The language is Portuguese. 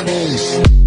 parabéns.